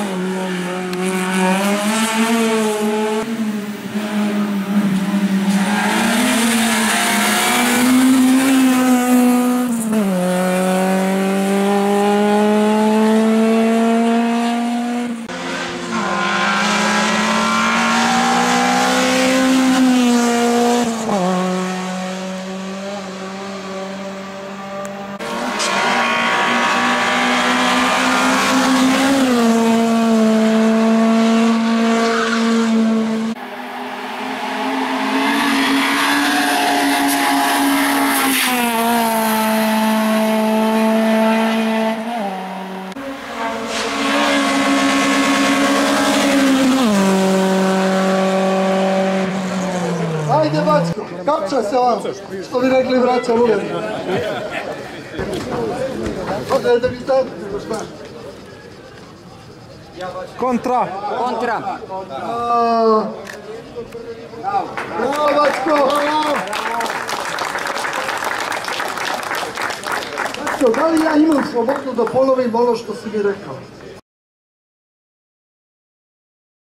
time Ajde, Bačko, kapča se vam, što bi rekli braća Luleni. Odaj da mi nego šta. Kontra. Kontra. Bravo, Bačko! Bačko, da li ja imam slobodu da ponovim ono što si mi rekao?